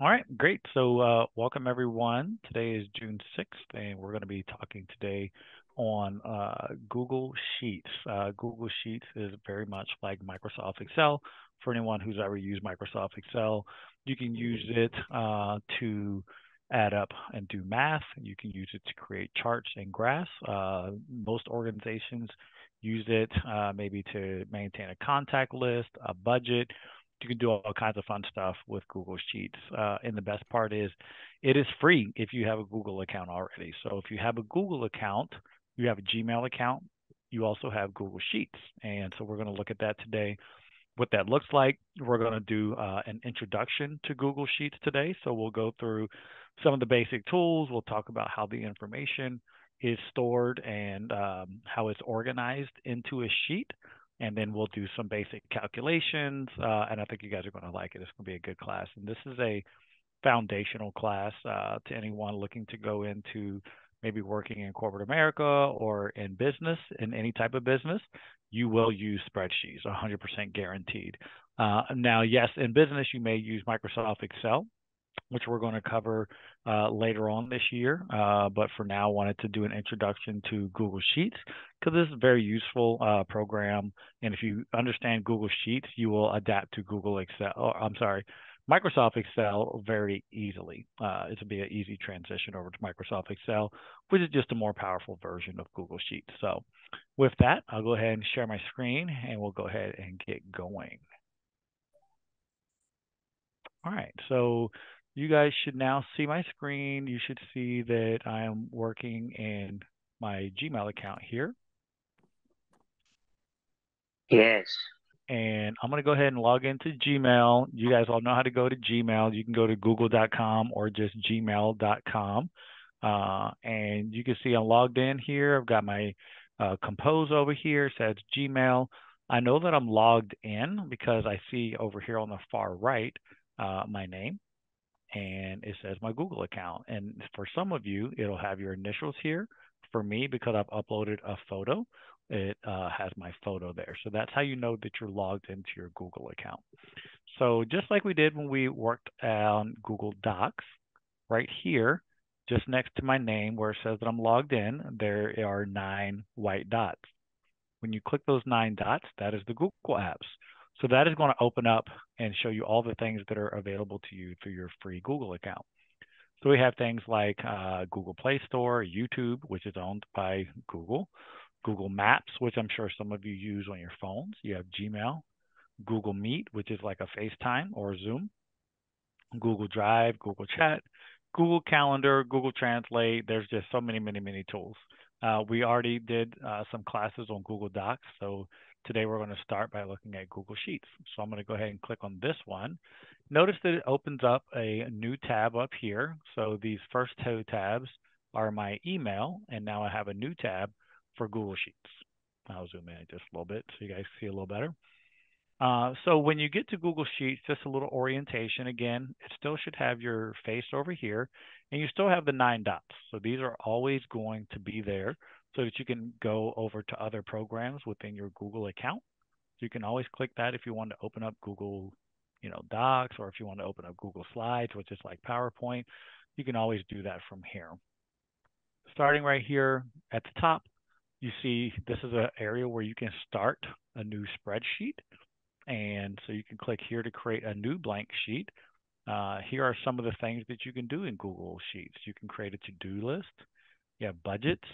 All right, great. So uh, welcome everyone. Today is June 6th, and we're going to be talking today on uh, Google Sheets. Uh, Google Sheets is very much like Microsoft Excel. For anyone who's ever used Microsoft Excel, you can use it uh, to add up and do math. You can use it to create charts and graphs. Uh, most organizations use it uh, maybe to maintain a contact list, a budget, you can do all kinds of fun stuff with Google Sheets. Uh, and the best part is it is free if you have a Google account already. So if you have a Google account, you have a Gmail account, you also have Google Sheets. And so we're going to look at that today, what that looks like. We're going to do uh, an introduction to Google Sheets today. So we'll go through some of the basic tools. We'll talk about how the information is stored and um, how it's organized into a sheet and then we'll do some basic calculations. Uh, and I think you guys are going to like it. It's going to be a good class. And this is a foundational class uh, to anyone looking to go into maybe working in corporate America or in business, in any type of business. You will use spreadsheets, 100% guaranteed. Uh, now, yes, in business, you may use Microsoft Excel which we're going to cover uh, later on this year. Uh, but for now, I wanted to do an introduction to Google Sheets because this is a very useful uh, program. And if you understand Google Sheets, you will adapt to Google Excel. Or, I'm sorry, Microsoft Excel very easily. Uh, it'll be an easy transition over to Microsoft Excel, which is just a more powerful version of Google Sheets. So with that, I'll go ahead and share my screen and we'll go ahead and get going. All right, so you guys should now see my screen. You should see that I am working in my Gmail account here. Yes. And I'm going to go ahead and log into Gmail. You guys all know how to go to Gmail. You can go to google.com or just gmail.com. Uh, and you can see I'm logged in here. I've got my uh, compose over here. It says Gmail. I know that I'm logged in because I see over here on the far right uh, my name and it says my Google account. And for some of you, it'll have your initials here. For me, because I've uploaded a photo, it uh, has my photo there. So that's how you know that you're logged into your Google account. So just like we did when we worked on Google Docs, right here, just next to my name where it says that I'm logged in, there are nine white dots. When you click those nine dots, that is the Google apps. So that is going to open up and show you all the things that are available to you through your free Google account. So we have things like uh, Google Play Store, YouTube, which is owned by Google, Google Maps, which I'm sure some of you use on your phones. You have Gmail, Google Meet, which is like a FaceTime or Zoom, Google Drive, Google Chat, Google Calendar, Google Translate. There's just so many, many, many tools. Uh, we already did uh, some classes on Google Docs, so Today we're going to start by looking at Google Sheets. So I'm going to go ahead and click on this one. Notice that it opens up a new tab up here. So these first two tabs are my email, and now I have a new tab for Google Sheets. I'll zoom in just a little bit so you guys see a little better. Uh, so when you get to Google Sheets, just a little orientation again, it still should have your face over here, and you still have the nine dots. So these are always going to be there so that you can go over to other programs within your Google account. So you can always click that if you want to open up Google, you know, Docs, or if you want to open up Google Slides, which is like PowerPoint, you can always do that from here. Starting right here at the top, you see this is an area where you can start a new spreadsheet. And so you can click here to create a new blank sheet. Uh, here are some of the things that you can do in Google Sheets. You can create a to-do list. You have budgets,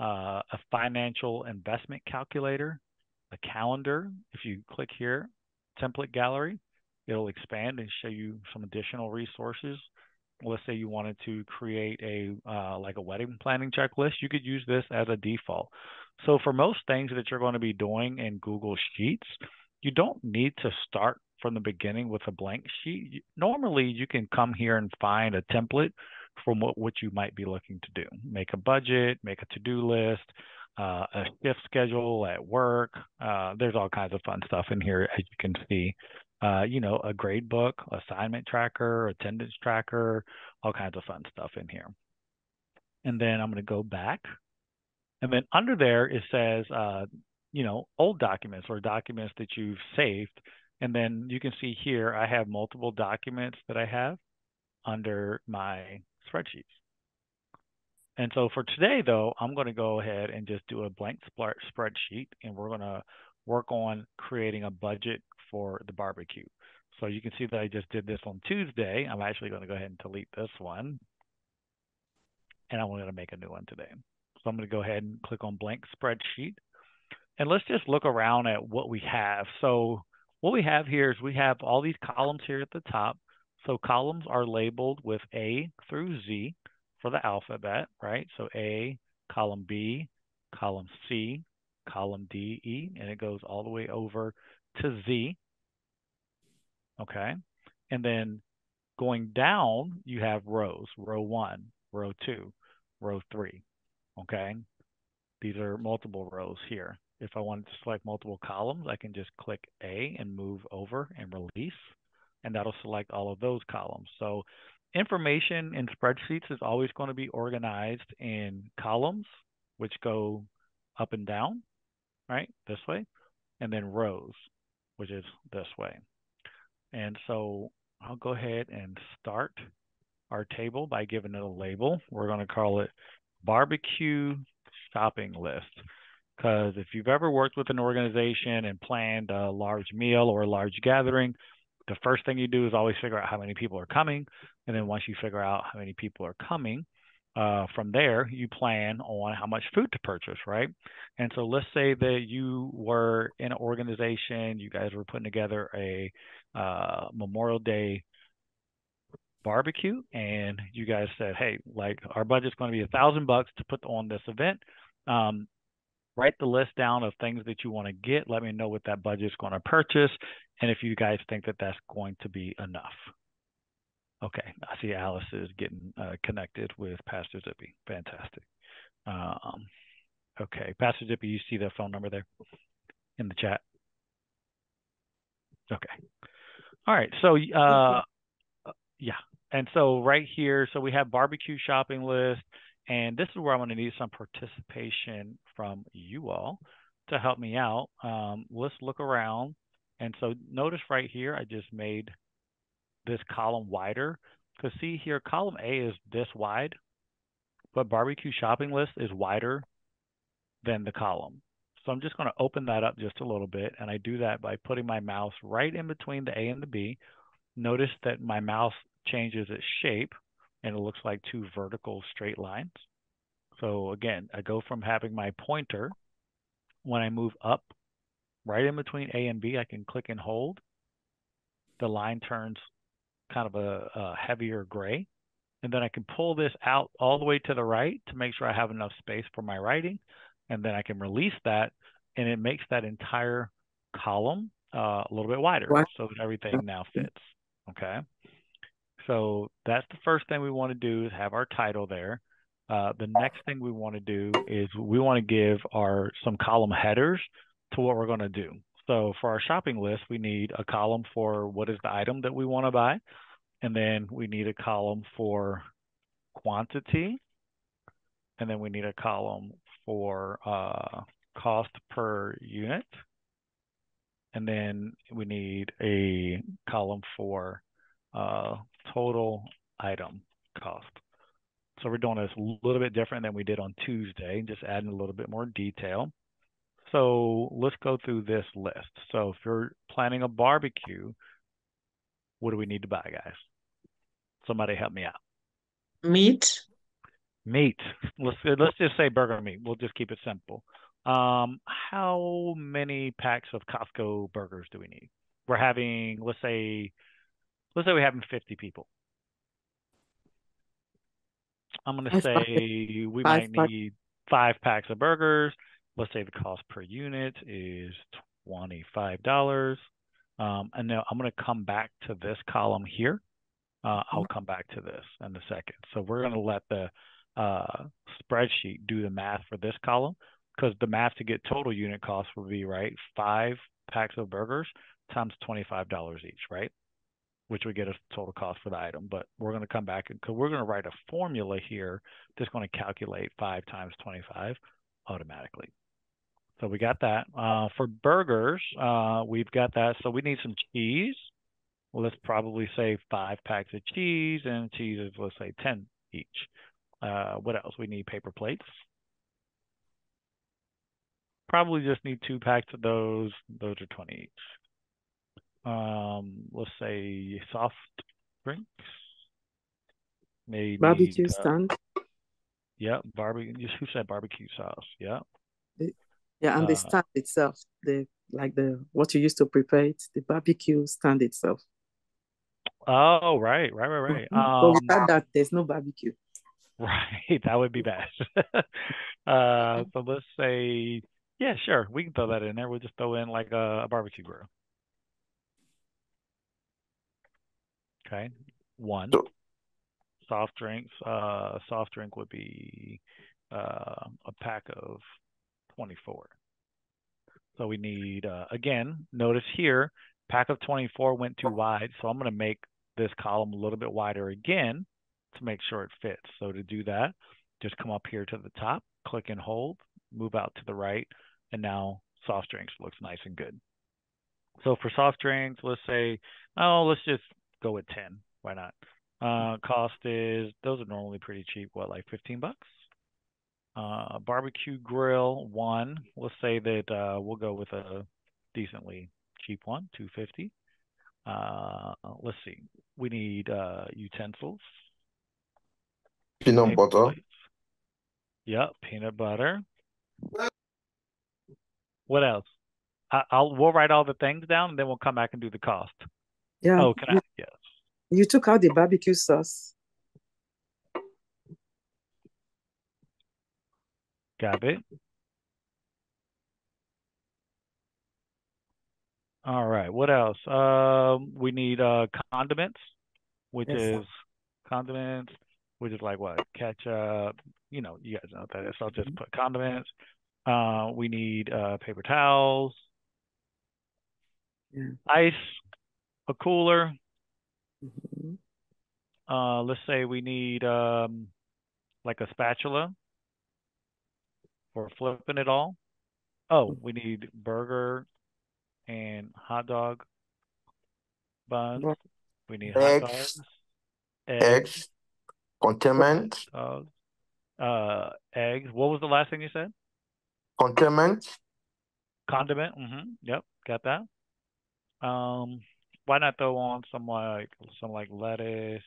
uh, a financial investment calculator, a calendar. If you click here, template gallery, it'll expand and show you some additional resources. Let's say you wanted to create a uh, like a wedding planning checklist, you could use this as a default. So for most things that you're going to be doing in Google Sheets, you don't need to start from the beginning with a blank sheet. Normally, you can come here and find a template from what, what you might be looking to do. Make a budget, make a to-do list, uh, a shift schedule at work. Uh, there's all kinds of fun stuff in here, as you can see. Uh, you know, a grade book, assignment tracker, attendance tracker, all kinds of fun stuff in here. And then I'm going to go back. And then under there, it says, uh, you know, old documents or documents that you've saved. And then you can see here, I have multiple documents that I have under my spreadsheets. And so for today, though, I'm going to go ahead and just do a blank spreadsheet, and we're going to work on creating a budget for the barbecue. So you can see that I just did this on Tuesday. I'm actually going to go ahead and delete this one. And I'm going to make a new one today. So I'm going to go ahead and click on blank spreadsheet. And let's just look around at what we have. So what we have here is we have all these columns here at the top. So columns are labeled with A through Z for the alphabet, right? So A, column B, column C, column D, E, and it goes all the way over to Z. Okay. And then going down, you have rows, row one, row two, row three. Okay. These are multiple rows here. If I wanted to select multiple columns, I can just click A and move over and release, and that'll select all of those columns. So information in spreadsheets is always going to be organized in columns, which go up and down, right, this way, and then rows, which is this way. And so I'll go ahead and start our table by giving it a label. We're going to call it barbecue shopping list. Because if you've ever worked with an organization and planned a large meal or a large gathering, the first thing you do is always figure out how many people are coming. And then once you figure out how many people are coming, uh, from there, you plan on how much food to purchase, right? And so let's say that you were in an organization, you guys were putting together a uh, Memorial Day barbecue, and you guys said, "Hey, like our budget's going to be a thousand bucks to put on this event. Um, write the list down of things that you want to get. Let me know what that budget is going to purchase, and if you guys think that that's going to be enough." Okay, I see Alice is getting uh, connected with Pastor Zippy. Fantastic. Um, okay, Pastor Zippy, you see the phone number there in the chat? Okay. All right. So, uh, yeah. And so right here, so we have barbecue shopping list, and this is where I'm going to need some participation from you all to help me out. Um, let's look around. And so notice right here, I just made this column wider. Because see here, column A is this wide, but barbecue shopping list is wider than the column. So I'm just going to open that up just a little bit, and I do that by putting my mouse right in between the A and the B. Notice that my mouse changes its shape, and it looks like two vertical straight lines. So again, I go from having my pointer, when I move up right in between A and B, I can click and hold. The line turns kind of a, a heavier gray. And then I can pull this out all the way to the right to make sure I have enough space for my writing and then I can release that, and it makes that entire column uh, a little bit wider so that everything now fits. Okay. So that's the first thing we want to do is have our title there. Uh, the next thing we want to do is we want to give our some column headers to what we're going to do. So for our shopping list, we need a column for what is the item that we want to buy. And then we need a column for quantity. And then we need a column for uh, cost per unit. And then we need a column for uh, total item cost. So we're doing this a little bit different than we did on Tuesday, just adding a little bit more detail. So let's go through this list. So if you're planning a barbecue, what do we need to buy, guys? Somebody help me out. Meat. Meat. Let's let's just say burger meat. We'll just keep it simple. Um, how many packs of Costco burgers do we need? We're having, let's say, let's say we're having 50 people. I'm going to say we five might need five packs of burgers. Let's say the cost per unit is $25. Um, and now I'm going to come back to this column here. Uh, I'll mm-hmm. come back to this in a second. So we're going to let the uh, spreadsheet do the math for this column because the math to get total unit cost will be right five packs of burgers times $25 each, right? Which would get us total cost for the item. But we're going to come back because we're going to write a formula here that's going to calculate five times 25 automatically. So we got that. Uh, for burgers, uh, we've got that. So we need some cheese. Well, let's probably say five packs of cheese, and cheese is let's say ten each. Uh, what else? We need paper plates. Probably just need two packs of those. Those are twenty each. Um, let's say soft drinks. Maybe Barbecue uh, stand. yeah, barbecue. Who said barbecue sauce? Yeah. Yeah, and the Uh, stand itself, the like the what you used to prepare it, the barbecue stand itself. oh, right, right, right, right. Mhm. But Um, without that, there's no barbecue. right, that would be bad. Uh, so let's say, yeah, sure, we can throw that in there. We'll just throw in like a, a barbecue grill. Okay, one. So- Soft drinks. Uh, soft drink would be uh, a pack of 24. So we need, uh, again, notice here, pack of 24 went too wide. So I'm going to make this column a little bit wider again to make sure it fits. So to do that, just come up here to the top, click and hold, move out to the right, and now soft drinks looks nice and good. So for soft drinks, let's say, oh, let's just go with 10. Why not? Uh, cost is, those are normally pretty cheap. What, like 15 bucks? Uh, barbecue grill, one. Let's say that uh, we'll go with a decently cheap one, 250. Uh, let's see. We need uh, utensils. Peanut butter. plates. Yep, peanut butter. What else? I, I'll we'll write all the things down and then we'll come back and do the cost. Yeah, Oh, can I? you, Yes. you took out the barbecue sauce. Got it. All right. What else? Um, we need uh condiments, which Yes. is condiments, which is like what? Ketchup. You know, you guys know what that is. So I'll just Mhm. put condiments. Uh, we need uh paper towels, Yeah. ice, a cooler. Mhm. Uh, let's say we need um like a spatula for flipping it all. Oh, we need burger and hot dog buns. We need hot Eggs. dogs, eggs, Eggs. Containment. dogs, uh, eggs. What was the last thing you said? Containment. Condiment. Mm-hmm. Yep, got that. Um, why not throw on some like some like lettuce,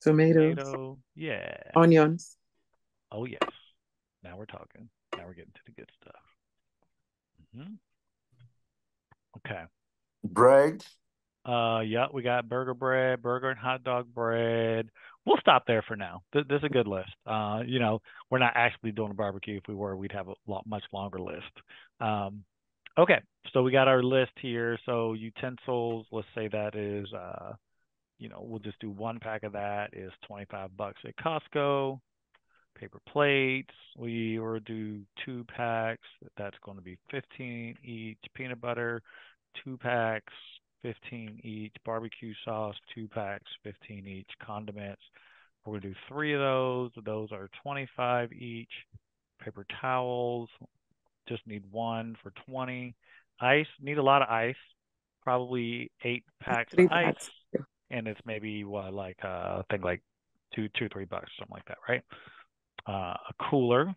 tomatoes, tomato? Yeah. onions. Oh yes. Now we're talking. Now we're getting to the good stuff. hmm Okay. Bread. Uh, yeah, we got burger bread, burger and hot dog bread. We'll stop there for now. Th- This is a good list. Uh, you know, we're not actually doing a barbecue. If we were, we'd have a lot much longer list. Um, okay, so we got our list here. So utensils, let's say that is, uh, you know, we'll just do one pack of that is 25 bucks at Costco. Paper plates, we will do two packs. That's going to be 15 each. Peanut butter, two packs, 15 each. Barbecue sauce, two packs, 15 each. Condiments, we're going to do three of those. Those are 25 each. Paper towels, just need one for 20. Ice, need a lot of ice. Probably eight packs Three of ice. packs. And it's maybe what, like, uh, I think like two, two, three bucks, something like that, right? Uh, a cooler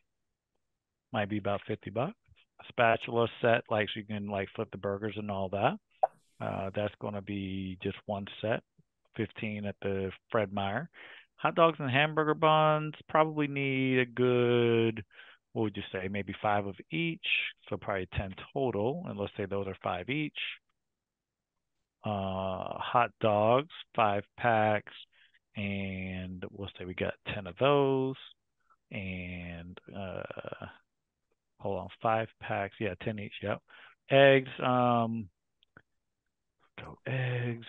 might be about 50 bucks. A spatula set, like so you can like flip the burgers and all that. Uh, that's going to be just one set, 15 at the Fred Meyer. Hot dogs and hamburger buns probably need a good, what would you say, maybe five of each. So probably 10 total. And let's say those are five each. Uh, hot dogs, five packs. And we'll say we got 10 of those. And uh, hold on, five packs. Yeah, 10 each. Yep. Eggs. Um, go eggs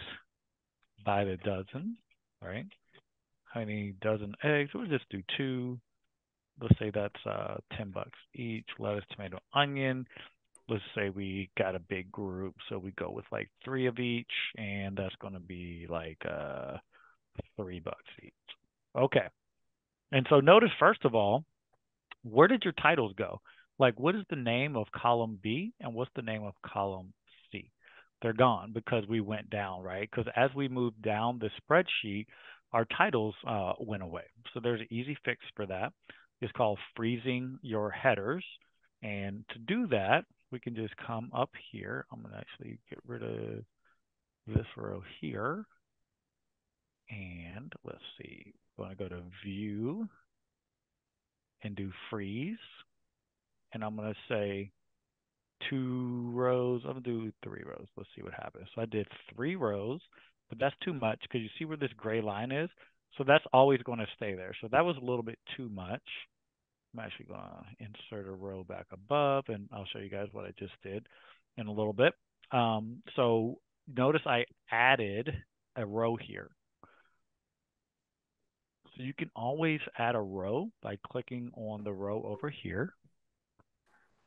by the dozen, right? How many dozen eggs? We'll just do two. Let's say that's uh 10 bucks each. Lettuce, tomato, onion. Let's say we got a big group, so we go with like three of each, and that's going to be like uh three bucks each. Okay. And so notice first of all, where did your titles go? like what is the name of column B and what's the name of column C? They're gone because we went down, right? Because as we moved down the spreadsheet, our titles uh, went away. So there's an easy fix for that. It's called freezing your headers. And to do that, we can just come up here. I'm to actually get rid of this row here. And let's see, I'm to go to view and do freeze. And I'm going to say two rows. I'm to do three rows. Let's see what happens. So I did three rows, but that's too much because you see where this gray line is? So that's always going to stay there. So that was a little bit too much. I'm actually going to insert a row back above, and I'll show you guys what I just did in a little bit. Um, so notice I added a row here. So you can always add a row by clicking on the row over here.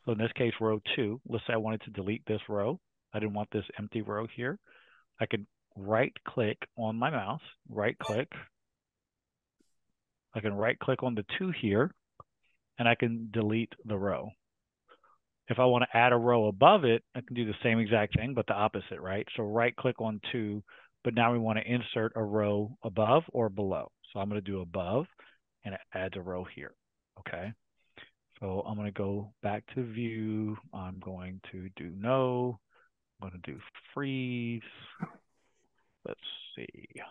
So in this case, row two, let's say I wanted to delete this row. I didn't want this empty row here. I can right click on my mouse, right click. I can right click on the two here and I can delete the row. If I want to add a row above it, I can do the same exact thing, but the opposite, right? So right click on two, but now we want to insert a row above or below. So I'm going to do above and it adds a row here. Okay. So I'm going to go back to view. I'm going to do no. I'm going to do freeze. Let's see.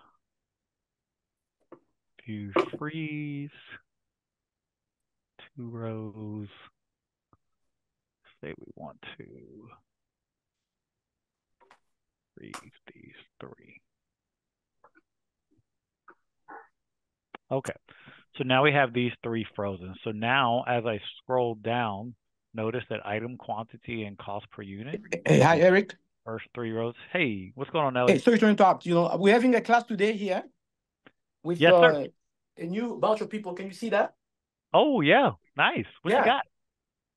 View freeze. Two rows. Say we want to freeze these three. Okay, so now we have these three frozen. So now as I scroll down, notice that item quantity and cost per unit. Hey, hi, Eric. First three rows. Hey, what's going on, Ellie? Hey, sorry to interrupt. You know, we're having a class today here with Yes, uh, a new bunch of people. Can you see that? Oh, yeah. Nice. What you Yeah. got?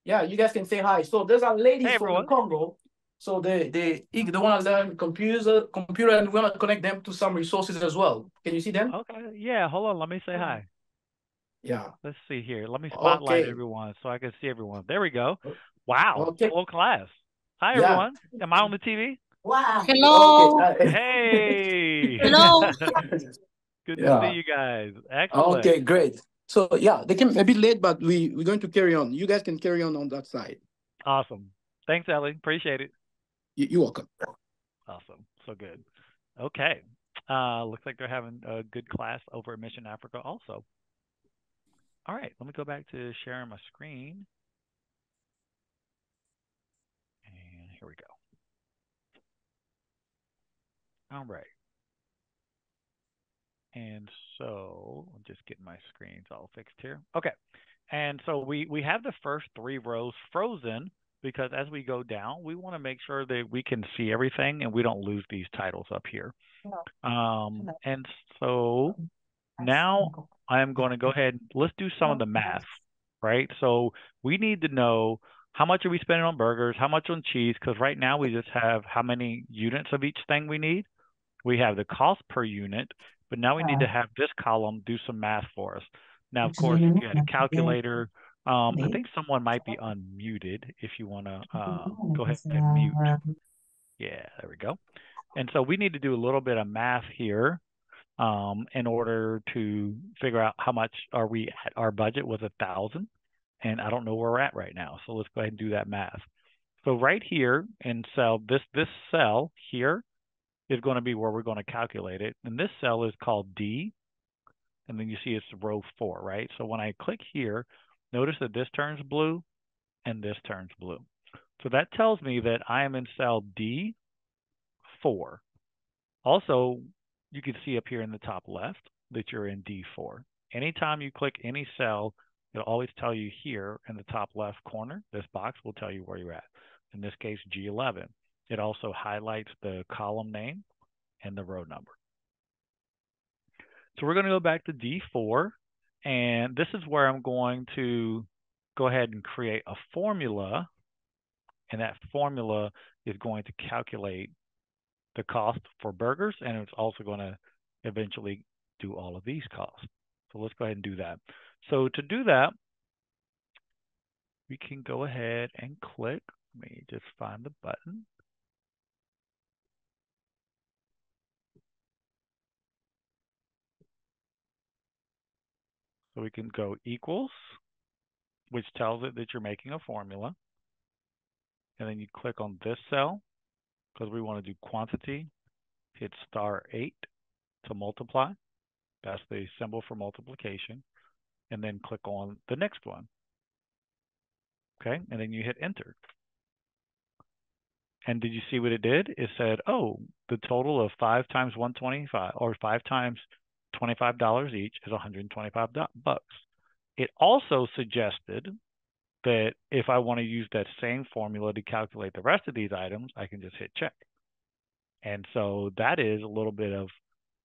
Yeah, you guys can say hi. So there's a lady Hey, from everyone. the Congo. So they they they want to learn computer computer and we want to connect them to some resources as well. Can you see them? Okay. Yeah, hold on. Let me say hi. Yeah. Let's see here. Let me spotlight Okay. everyone so I can see everyone. There we go. Wow. Okay. Full class. Hi, Yeah. everyone. Am I on the TV? Wow. Hello. Okay. uh, Hey. Hello. Good to see you guys. Excellent. Okay, great. So yeah, they came a bit late, but we we're going to carry on. You guys can carry on on that side. Awesome. Thanks, Ellie. Appreciate it. You, you're welcome. Awesome. So good. Okay. Uh, looks like they're having a good class over at Mission Africa also. All right. Let me go back to sharing my screen. And here we go. All right. And so I'm just getting my screens all fixed here. Okay. And so we, we have the first three rows frozen because as we go down, we want to make sure that we can see everything and we don't lose these titles up here. Um, and so now I'm going to go ahead, let's do some of the math, right? So we need to know how much are we spending on burgers, how much on cheese, because right now we just have how many units of each thing we need. We have the cost per unit, but now we need to have this column do some math for us. Now, of course, if you had a calculator, um, I think someone might be unmuted if you want to uh, go ahead and mute. Yeah, there we go. And so we need to do a little bit of math here um, in order to figure out how much are we at. Our budget was a thousand, and I don't know where we're at right now. So let's go ahead and do that math. So right here in cell, this this cell here is going to be where we're going to calculate it. And this cell is called D. And then you see it's row four, right? So when I click here, notice that this turns blue and this turns blue. So that tells me that I am in cell D4. Also, you can see up here in the top left that you're in D4. Anytime you click any cell, it'll always tell you here in the top left corner, this box will tell you where you're at. In this case, G11. It also highlights the column name and the row number. So we're going to go back to D4, and this is where I'm going to go ahead and create a formula, and that formula is going to calculate the cost for burgers, and it's also going to eventually do all of these costs. So let's go ahead and do that. So to do that, we can go ahead and click. Let me just find the button. So we can go equals, which tells it that you're making a formula. And then you click on this cell because we want to do quantity. Hit star 8 to multiply. That's the symbol for multiplication. And then click on the next one. Okay, and then you hit enter. And did you see what it did? It said, oh, the total of 5 times 125 or 5 times $25 each is 125 bucks. It also suggested that if I want to use that same formula to calculate the rest of these items, I can just hit check. And so that is a little bit of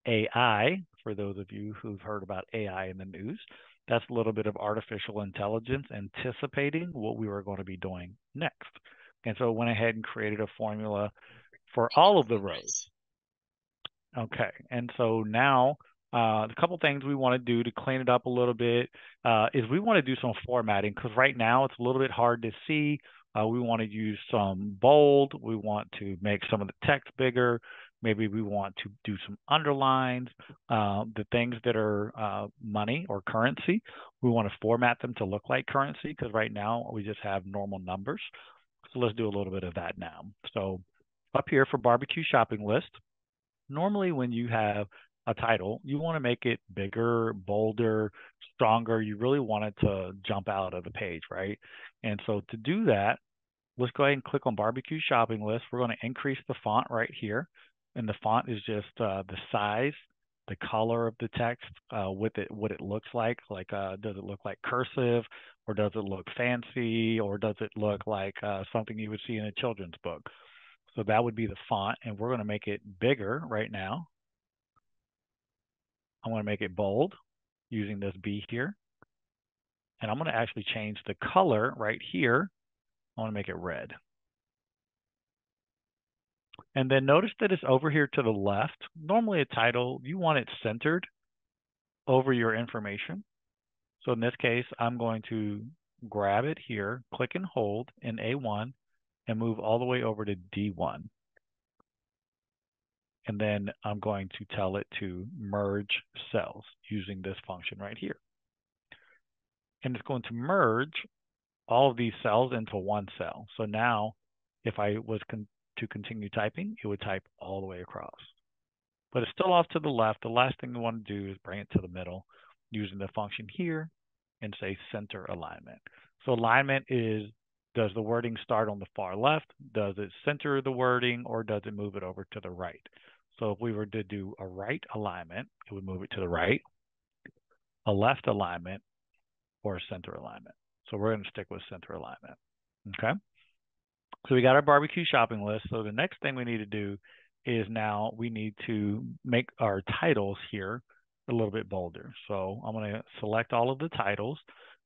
AI for those of you who've heard about AI in the news. That's a little bit of artificial intelligence anticipating what we were going to be doing next. And so it went ahead and created a formula for all of the rows. Okay, and so now uh, the couple things we want to do to clean it up a little bit uh, is we want to do some formatting because right now it's a little bit hard to see. Uh, we want to use some bold. We want to make some of the text bigger. Maybe we want to do some underlines. Uh, the things that are uh, money or currency, we want to format them to look like currency because right now we just have normal numbers. So let's do a little bit of that now. So up here for barbecue shopping list, normally when you have a title, you want to make it bigger, bolder, stronger. You really want it to jump out of the page, right? And so to do that, let's go ahead and click on barbecue shopping list. We're going to increase the font right here. And the font is just uh, the size, the color of the text, uh, with it, what it looks like. Like, uh, does it look like cursive or does it look fancy or does it look like uh, something you would see in a children's book? So that would be the font and we're going to make it bigger right now. I'm going to make it bold using this B here. And I'm going to actually change the color right here. I want to make it red. And then notice that it's over here to the left. Normally a title, you want it centered over your information. So in this case, I'm going to grab it here, click and hold in A1, and move all the way over to D1 and then I'm going to tell it to merge cells using this function right here. And it's going to merge all of these cells into one cell. So now if I was con to continue typing, it would type all the way across. But it's still off to the left. The last thing we want to do is bring it to the middle using the function here and say center alignment. So alignment is does the wording start on the far left? Does it center the wording or does it move it over to the right? So if we were to do a right alignment, it would move it to the right, a left alignment, or a center alignment. So we're going to stick with center alignment. Okay. So we got our barbecue shopping list. So the next thing we need to do is now we need to make our titles here a little bit bolder. So I'm going to select all of the titles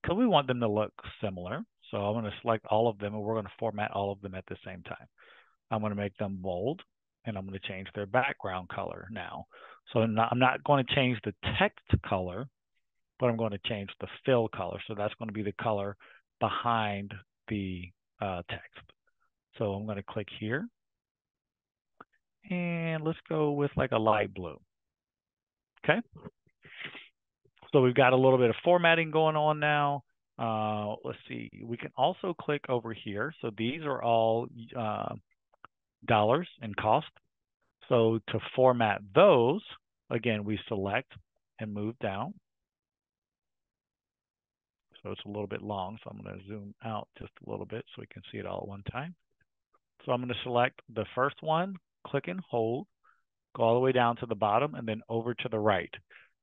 because we want them to look similar. So I'm going to select all of them and we're going to format all of them at the same time. I'm going to make them bold and I'm going to change their background color now. So I'm not, I'm not going to change the text color, but I'm going to change the fill color. So that's going to be the color behind the uh, text. So I'm going to click here. And let's go with like a light blue. Okay. So we've got a little bit of formatting going on now. Uh, let's see. We can also click over here. So these are all uh, dollars in cost. So to format those, again, we select and move down. So it's a little bit long, so I'm going to zoom out just a little bit so we can see it all at one time. So I'm going to select the first one, click and hold, go all the way down to the bottom and then over to the right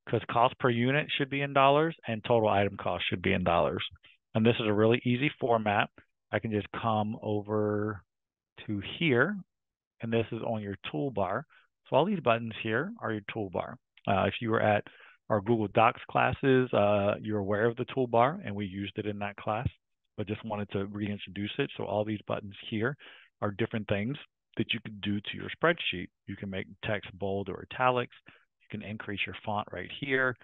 because cost per unit should be in dollars and total item cost should be in dollars. And this is a really easy format. I can just come over to here and this is on your toolbar. So all these buttons here are your toolbar. Uh, if you were at our Google Docs classes, uh, you're aware of the toolbar and we used it in that class, but just wanted to reintroduce it. So all these buttons here are different things that you can do to your spreadsheet. You can make text bold or italics. You can increase your font right here.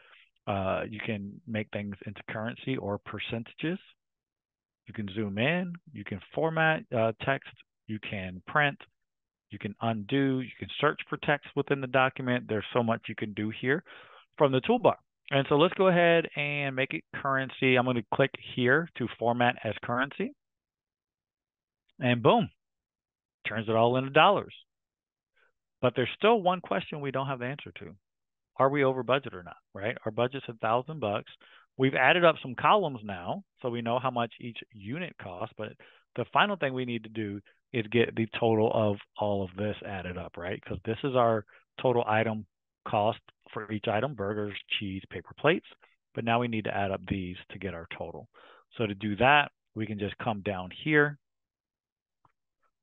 Uh, you can make things into currency or percentages. You can zoom in, you can format uh, text, you can print, you can undo, you can search for text within the document. There's so much you can do here from the toolbar. And so let's go ahead and make it currency. I'm going to click here to format as currency. And boom, turns it all into dollars. But there's still one question we don't have the answer to. Are we over budget or not, right? Our budget's a thousand bucks. We've added up some columns now, so we know how much each unit costs, but the final thing we need to do is get the total of all of this added up, right? Because this is our total item cost for each item, burgers, cheese, paper plates. But now we need to add up these to get our total. So to do that, we can just come down here.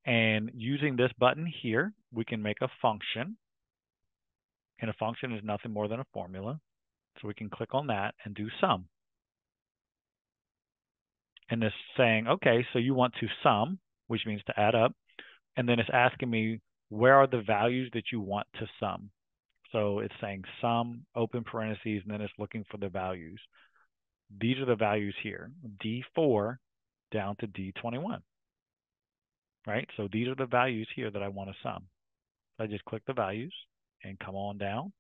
And using this button here, we can make a function. And a function is nothing more than a formula. So we can click on that and do sum. And it's saying, okay, so you want to sum, which means to add up. And then it's asking me, where are the values that you want to sum? So it's saying sum, open parentheses, and then it's looking for the values. These are the values here, D4 down to D21, right? So these are the values here that I want to sum. So I just click the values and come on down.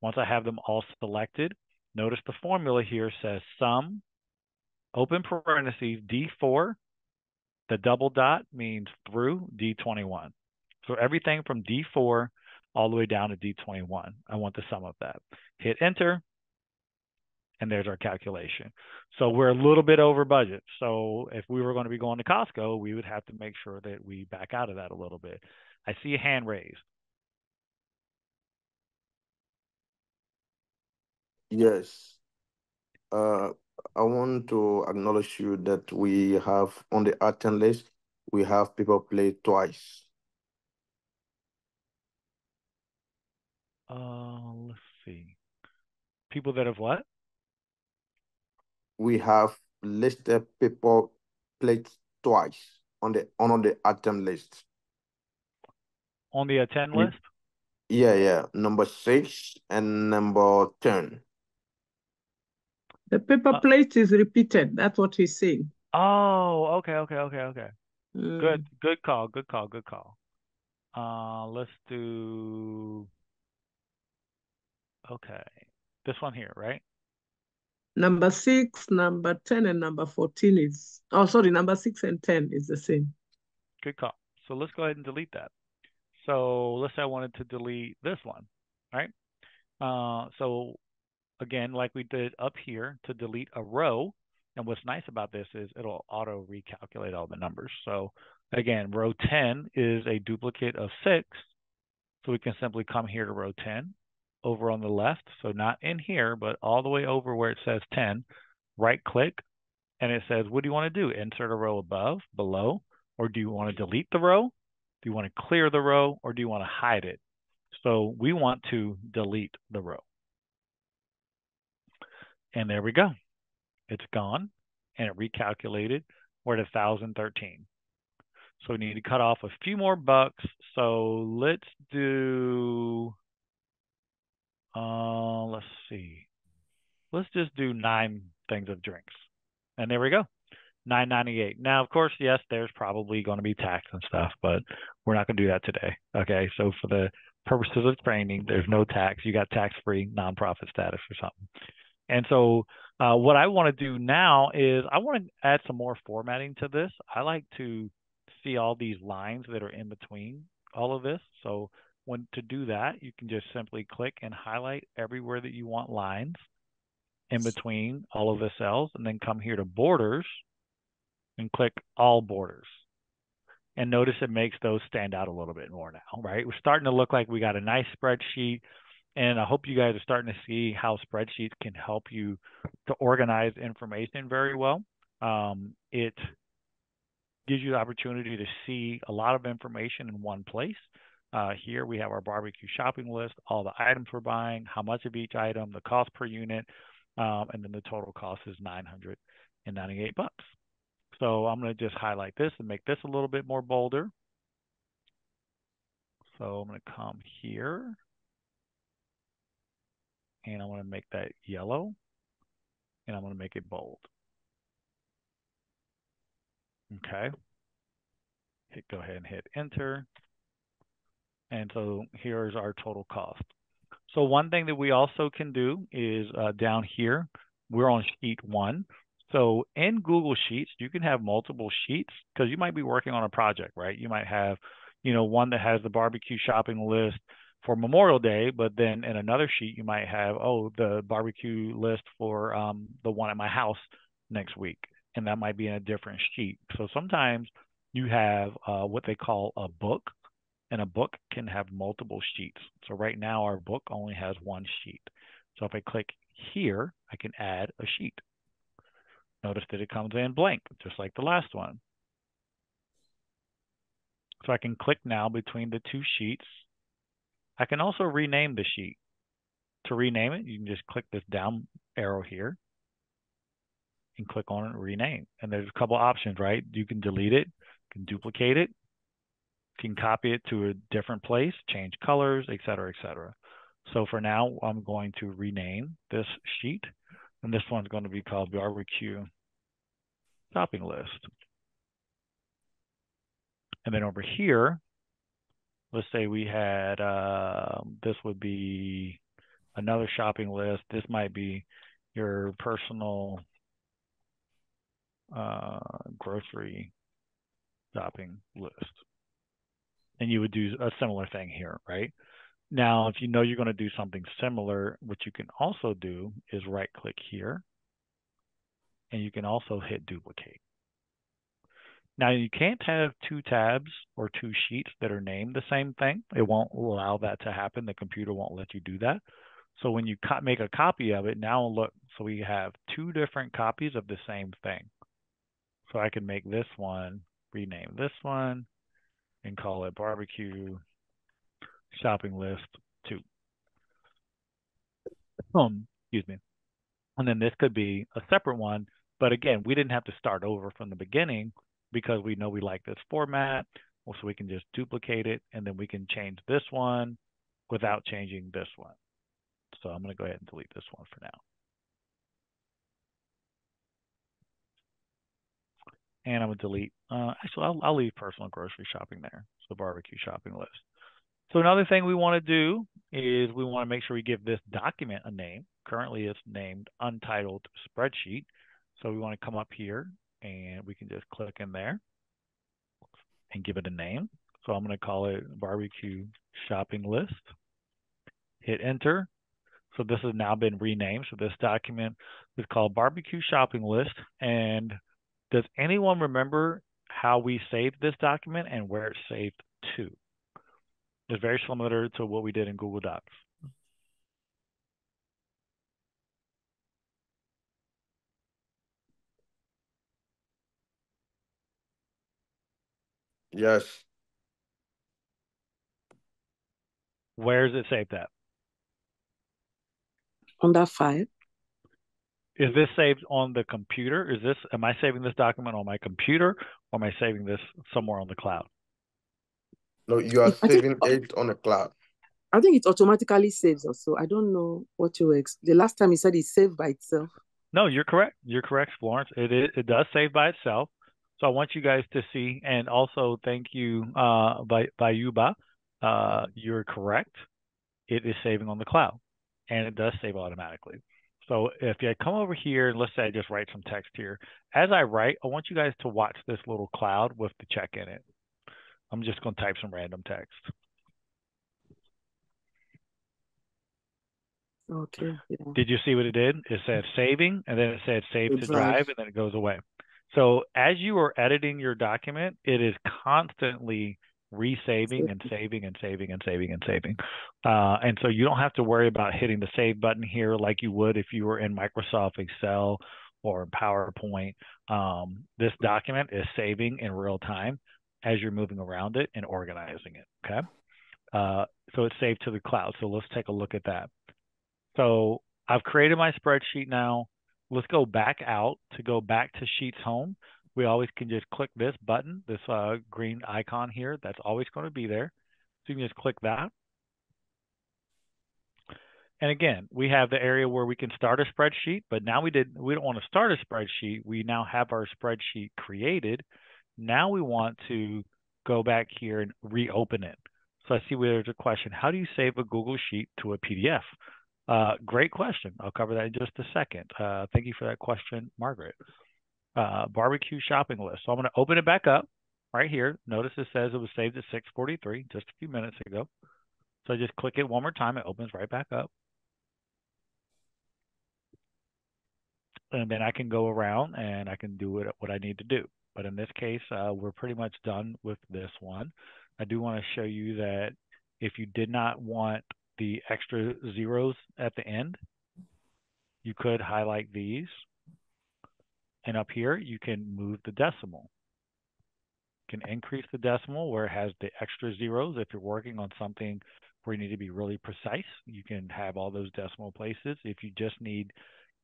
Once I have them all selected, notice the formula here says sum, open parentheses, D4, the double dot means through D21. So everything from D4 all the way down to D21. I want the sum of that. Hit enter, and there's our calculation. So we're a little bit over budget. So if we were going to be going to Costco, we would have to make sure that we back out of that a little bit. I see a hand raised. Yes. Uh, I want to acknowledge you that we have on the attend list, we have people play twice. Uh, let's see. People that have what? We have listed people played twice on the on the attend list. On the attend list? Yeah, yeah. Number six and number ten. The paper Uh, plate is repeated. That's what he's saying. Oh, okay, okay, okay, okay. Mm. Good, good call, good call, good call. Uh, let's do, okay, this one here, right? Number six, number 10, and number 14 is, oh, sorry, number six and 10 is the same. Good call. So let's go ahead and delete that. So let's say I wanted to delete this one, right? Uh, so again, like we did up here to delete a row, and what's nice about this is it'll auto recalculate all the numbers. So again, row 10 is a duplicate of six. So we can simply come here to row 10 over on the left. So not in here, but all the way over where it says 10, right click, and it says, what do you want to do? Insert a row above, below, or do you want to delete the row? Do you want to clear the row or do you want to hide it? So we want to delete the row. And there we go. It's gone and it recalculated. We're at 1,013. So we need to cut off a few more bucks. So let's do, uh, let's see. Let's just do nine things of drinks. And there we go. 998. Now, of course, yes, there's probably going to be tax and stuff, but we're not going to do that today. Okay. So for the purposes of training, there's no tax. You got tax-free nonprofit status or something. And so uh, what I want to do now is I want to add some more formatting to this. I like to see all these lines that are in between all of this. So when to do that, you can just simply click and highlight everywhere that you want lines in between all of the cells and then come here to borders and click all borders. And notice it makes those stand out a little bit more now, right? We're starting to look like we got a nice spreadsheet. And I hope you guys are starting to see how spreadsheets can help you to organize information very well. Um, it gives you the opportunity to see a lot of information in one place. Uh, here we have our barbecue shopping list, all the items we're buying, how much of each item, the cost per unit, um, and then the total cost is 998 bucks. So I'm going to just highlight this and make this a little bit more bolder. So I'm going to come here and I'm going to make that yellow and I'm going to make it bold. Okay. Hit go ahead and hit enter. And so here's our total cost. So one thing that we also can do is uh, down here, we're on sheet one. So in Google Sheets, you can have multiple sheets because you might be working on a project, right? You might have, you know, one that has the barbecue shopping list for Memorial Day, but then in another sheet you might have, oh, the barbecue list for um, the one at my house next week, and that might be in a different sheet. So sometimes you have uh, what they call a book, and a book can have multiple sheets. So right now our book only has one sheet. So if I click here, I can add a sheet. Notice that it comes in blank, just like the last one. So I can click now between the two sheets. I can also rename the sheet. To rename it, you can just click this down arrow here and click on rename. And there's a couple options, right? You can delete it, you can duplicate it, can copy it to a different place, change colors, etc., etc. So for now, I'm going to rename this sheet, and this one's going to be called barbecue shopping list. And then over here, let's say we had, uh, this would be another shopping list. This might be your personal uh, grocery shopping list. And you would do a similar thing here, right? Now, if you know you're going to do something similar, what you can also do is right click here and you can also hit duplicate. Now you can't have two tabs or two sheets that are named the same thing. It won't allow that to happen. The computer won't let you do that. So when you make a copy of it, now look, so we have two different copies of the same thing. So I can make this one, rename this one, and call it barbecue shopping list two. Um, excuse me. And then this could be a separate one. But again, we didn't have to start over from the beginning because we know we like this format. So we can just duplicate it and then we can change this one without changing this one. So I'm going to go ahead and delete this one for now. And I'm going to delete, uh, actually, I'll, I'll leave personal grocery shopping there. So barbecue shopping list. So another thing we want to do is we want to make sure we give this document a name. Currently it's named Untitled Spreadsheet. So we want to come up here and we can just click in there and give it a name. So I'm going to call it barbecue shopping list. Hit enter. So this has now been renamed. So this document is called barbecue shopping list. And does anyone remember how we saved this document and where it's saved to? It's very similar to what we did in Google Docs. Yes. Where is it saved at? On that file. Is this saved on the computer? Is this, am I saving this document on my computer or am I saving this somewhere on the cloud? No, you are I think- saving it on the cloud. I think it automatically saves also. I don't know what you ex the last time you said it saved by itself. No, you're correct. You're correct, Florence. It is, it does save by itself. So I want you guys to see, and also thank you, uh, by Bayuba. Uh, you're correct. It is saving on the cloud, and it does save automatically. So if you come over here, and let's say I just write some text here. As I write, I want you guys to watch this little cloud with the check in it. I'm just going to type some random text. Okay. Yeah. Did you see what it did? It said saving, and then it said save To drive, and then it goes away. So as you are editing your document, it is constantly resaving and saving and saving and saving and saving. Uh, and so you don't have to worry about hitting the save button here like you would if you were in Microsoft Excel or PowerPoint. Um, this document is saving in real time as you're moving around it and organizing it. Okay. Uh, so it's saved to the cloud. So let's take a look at that. So I've created my spreadsheet now. Let's go back out to go back to Sheets Home. We always can just click this button, this uh, green icon here. That's always going to be there. So you can just click that. And again, we have the area where we can start a spreadsheet, but now we did we don't want to start a spreadsheet. We now have our spreadsheet created. Now we want to go back here and reopen it. So I see there's a question. How do you save a Google Sheet to a PDF? Uh, great question. I'll cover that in just a second. Uh, thank you for that question, Margaret. Uh, barbecue shopping list. So I'm going to open it back up right here. Notice it says it was saved at 643 just a few minutes ago. So I just click it one more time. It opens right back up. And then I can go around and I can do what I need to do. But in this case, uh, we're pretty much done with this one. I do want to show you that if you did not want the extra zeros at the end, you could highlight these. And up here, you can move the decimal. You can increase the decimal where it has the extra zeros. If you're working on something where you need to be really precise, you can have all those decimal places. If you just need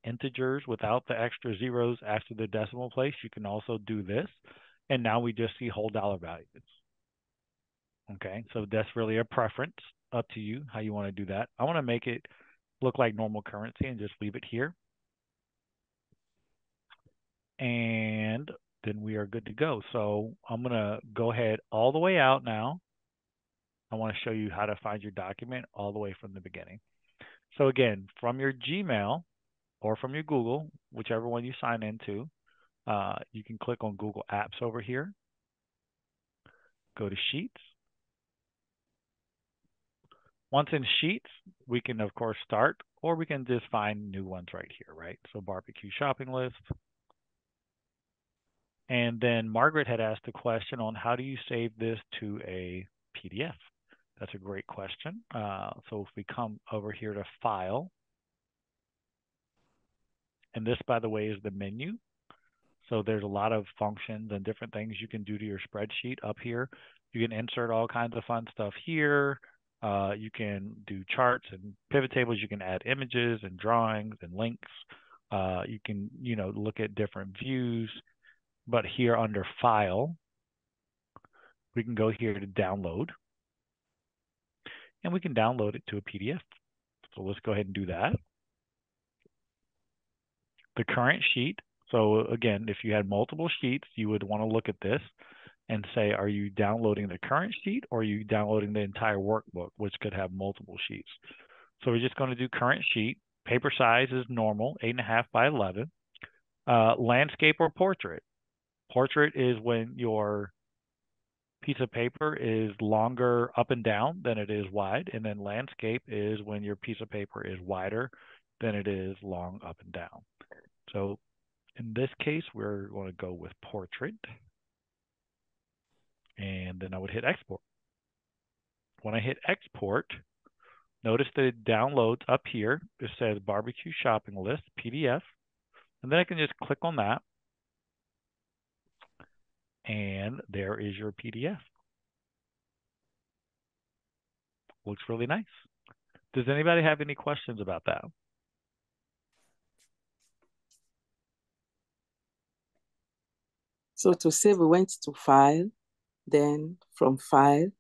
integers without the extra zeros after the decimal place, you can also do this. And now we just see whole dollar values. Okay, so that's really a preference up to you how you want to do that. I want to make it look like normal currency and just leave it here. And then we are good to go. So I'm going to go ahead all the way out now. I want to show you how to find your document all the way from the beginning. So again, from your Gmail or from your Google, whichever one you sign into, uh, you can click on Google Apps over here. Go to Sheets. Once in Sheets, we can of course start, or we can just find new ones right here, right? So barbecue shopping list. And then Margaret had asked a question on how do you save this to a PDF? That's a great question. Uh, so if we come over here to File, and this, by the way, is the menu. So there's a lot of functions and different things you can do to your spreadsheet up here. You can insert all kinds of fun stuff here. Uh, you can do charts and pivot tables. You can add images and drawings and links. Uh, you can, you know, look at different views. But here under File, we can go here to Download. And we can download it to a PDF. So let's go ahead and do that. The current sheet. So again, if you had multiple sheets, you would want to look at this and say, are you downloading the current sheet or are you downloading the entire workbook, which could have multiple sheets? So we're just going to do current sheet. Paper size is normal, 8.5 by 11. Uh, landscape or portrait. Portrait is when your piece of paper is longer up and down than it is wide. And then landscape is when your piece of paper is wider than it is long up and down. So in this case, we're going to go with portrait and then I would hit export. When I hit export, notice that it downloads up here. It says barbecue shopping list PDF. And then I can just click on that. And there is your PDF. Looks really nice. Does anybody have any questions about that? So to save, we went to File, then from file,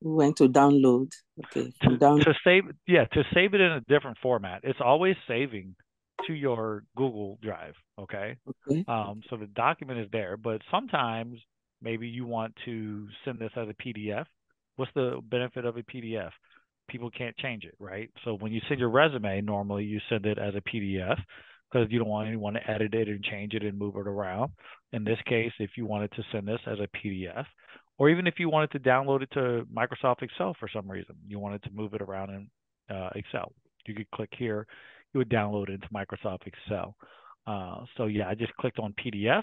we went to download. Okay. To, down to save, yeah, to save it in a different format. It's always saving to your Google Drive. Okay. Okay. Um, so the document is there, but sometimes maybe you want to send this as a PDF. What's the benefit of a PDF? People can't change it, right? So when you send your resume, normally you send it as a PDF because you don't want anyone to edit it and change it and move it around. In this case, if you wanted to send this as a PDF, or even if you wanted to download it to Microsoft Excel for some reason, you wanted to move it around in uh, Excel, you could click here, you would download it into Microsoft Excel. Uh, so yeah, I just clicked on PDF.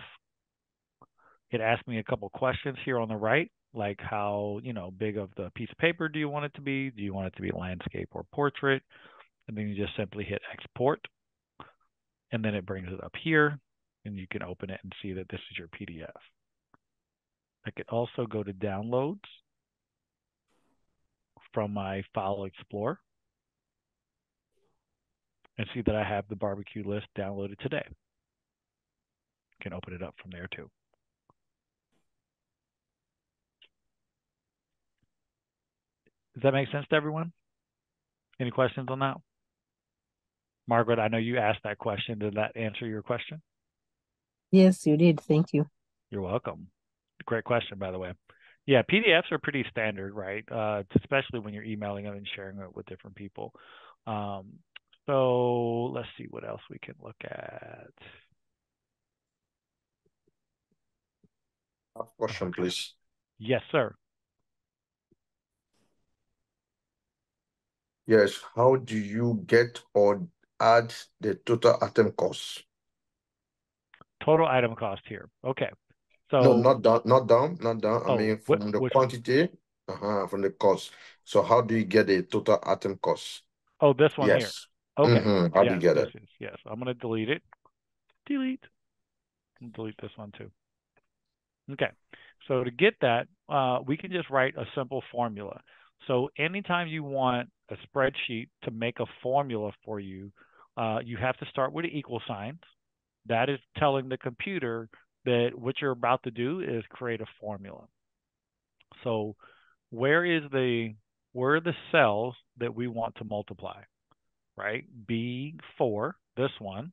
It asked me a couple questions here on the right, like how, you know, big of the piece of paper do you want it to be? Do you want it to be landscape or portrait? And then you just simply hit export and then it brings it up here and you can open it and see that this is your PDF. I could also go to downloads from my file explorer and see that I have the barbecue list downloaded today. You can open it up from there too. Does that make sense to everyone? Any questions on that? Margaret, I know you asked that question. Did that answer your question? Yes, you did. Thank you. You're welcome. Great question, by the way. Yeah, PDFs are pretty standard, right? Uh, especially when you're emailing them and sharing it with different people. Um, so let's see what else we can look at. Question, please. Yes, sir. Yes. How do you get or add the total item cost? Total item cost here. Okay. So No, not down, not down, not down. I Oh, mean, what- from the quantity, uh-huh, from the cost. So how do you get the total item cost? oh, this one here. Yes. Okay. Mhm, How do you get it? is- yes, I'm gonna delete it. Delete. And delete this one too. Okay. So to get that, uh, we can just write a simple formula. So anytime you want a spreadsheet to make a formula for you, uh, you have to start with equal signs. That is telling the computer that what you're about to do is create a formula. So where is the where are the cells that we want to multiply? Right? B4, this one,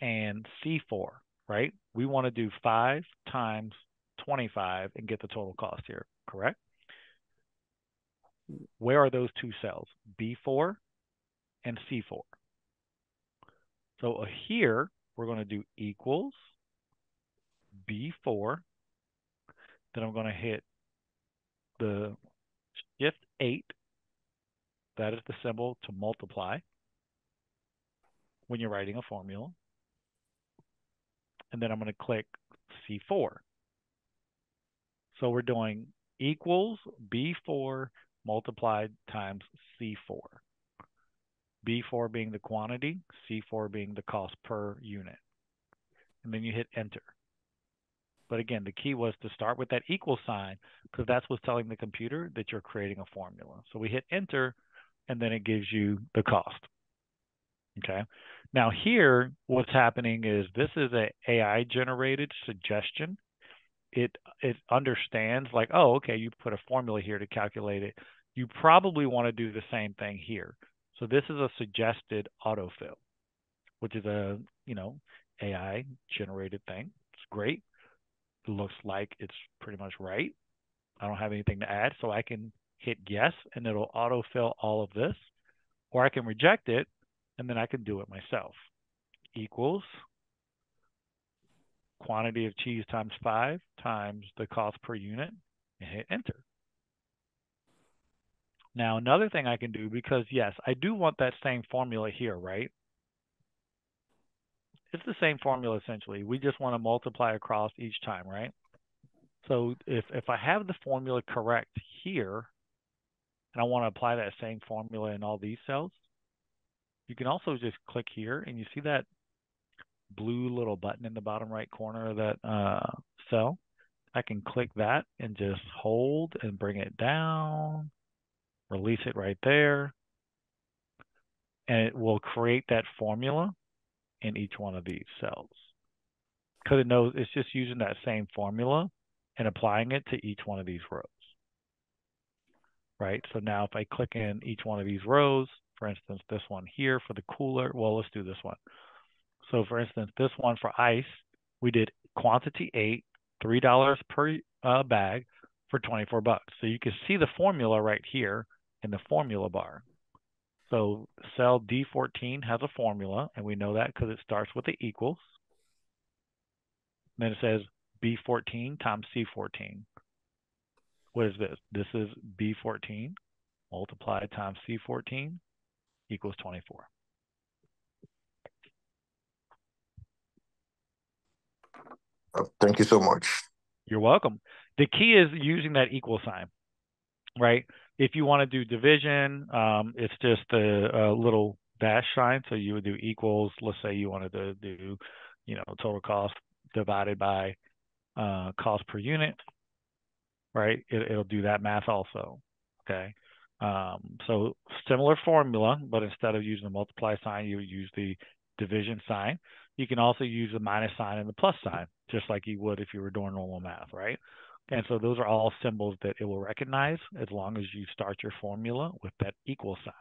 and C4, right? We want to do 5 times 25 and get the total cost here, correct? Where are those two cells? B4 and C4. So here we're going to do equals B4. Then I'm going to hit the shift 8. That is the symbol to multiply when you're writing a formula. And then I'm going to click C4. So we're doing equals B4 multiplied times C4. B4 being the quantity, C4 being the cost per unit. And then you hit enter. But again, the key was to start with that equal sign because that's what's telling the computer that you're creating a formula. So we hit enter and then it gives you the cost. Okay. Now here, what's happening is this is an AI generated suggestion. It it understands like, oh, okay, you put a formula here to calculate it. You probably want to do the same thing here. So this is a suggested autofill, which is a you know AI generated thing. It's great. It looks like it's pretty much right. I don't have anything to add, so I can hit yes and it'll autofill all of this, or I can reject it and then I can do it myself. Equals quantity of cheese times five times the cost per unit and hit enter. Now, another thing I can do, because yes, I do want that same formula here, right? It's the same formula essentially. We just want to multiply across each time, right? So if, if I have the formula correct here, and I want to apply that same formula in all these cells, you can also just click here and you see that blue little button in the bottom right corner of that uh, cell. I can click that and just hold and bring it down, release it right there, and it will create that formula in each one of these cells. Because it knows it's just using that same formula and applying it to each one of these rows. Right, so now if I click in each one of these rows, for instance, this one here for the cooler, well, let's do this one. So for instance, this one for ice, we did quantity eight, $3 per uh, bag for 24 bucks. So you can see the formula right here in the formula bar. So cell D14 has a formula, and we know that because it starts with the equals. Then it says B14 times C14. What is this? This is B14 multiplied times C14 equals 24. Uh, Thank you so much. You're welcome. The key is using that equal sign, right? If you want to do division, um, it's just a, little dash sign. So you would do equals. Let's say you wanted to do, you know, total cost divided by uh, cost per unit, right? It, it'll do that math also. Okay. Um, so similar formula, but instead of using the multiply sign, you would use the division sign. You can also use the minus sign and the plus sign, just like you would if you were doing normal math, right? And so those are all symbols that it will recognize as long as you start your formula with that equal sign.